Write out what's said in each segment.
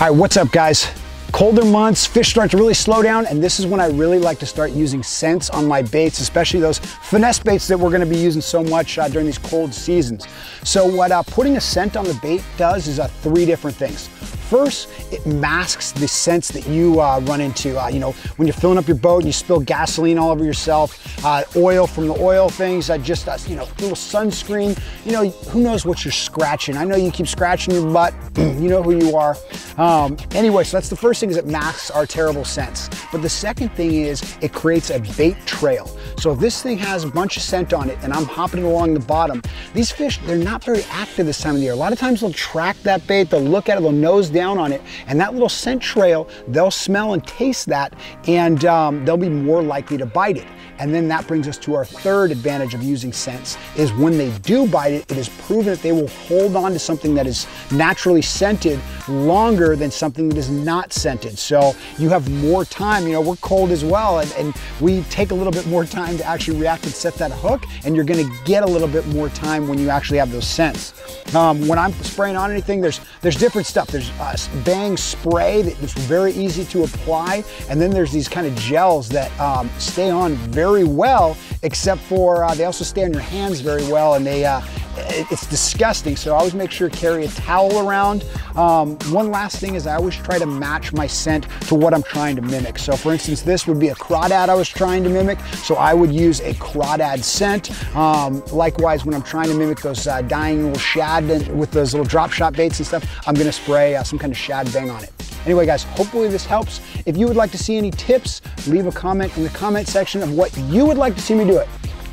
All right, what's up guys? Colder months, fish start to really slow down, and this is when I really like to start using scents on my baits, especially those finesse baits that we're gonna be using so much uh, during these cold seasons. So what uh, putting a scent on the bait does is uh, three different things. First, it masks the scents that you uh, run into. Uh, you know, when you're filling up your boat and you spill gasoline all over yourself, uh, oil from the oil things, uh, just, uh, you know, little sunscreen. You know, who knows what you're scratching. I know you keep scratching your butt. you know who you are. Um, anyway, so that's the first thing is it masks our terrible scents. But the second thing is it creates a bait trail. So if this thing has a bunch of scent on it and I'm hopping along the bottom, these fish, they're not very active this time of the year. A lot of times they'll track that bait, they'll look at it, they'll nose down on it, and that little scent trail, they'll smell and taste that, and um, they'll be more likely to bite it. And then that brings us to our third advantage of using scents is when they do bite it, it is proven that they will hold on to something that is naturally scented longer than something that is not scented. So you have more time, you know, we're cold as well, and, and we take a little bit more time to actually react and set that hook, and you're gonna get a little bit more time when you actually have those scents. Um, when I'm spraying on anything, there's there's different stuff. There's uh, bang spray that's very easy to apply. And then there's these kind of gels that um, stay on very well, except for uh, they also stay on your hands very well and they uh, it's disgusting. So I always make sure to carry a towel around. Um, one last thing is I always try to match my scent to what I'm trying to mimic. So for instance, this would be a crawdad I was trying to mimic. So I would use a crawdad scent. Um, likewise, when I'm trying to mimic those uh, dying little shad with those little drop shot baits and stuff, I'm gonna spray uh, some kind of shad bang on it. Anyway, guys, hopefully this helps. If you would like to see any tips, leave a comment in the comment section of what you would like to see me do it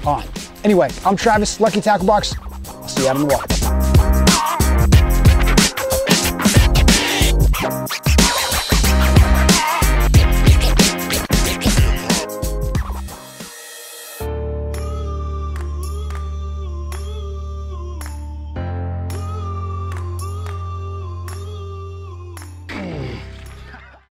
on. Anyway, I'm Travis, Lucky Tackle Box. See you out on the water.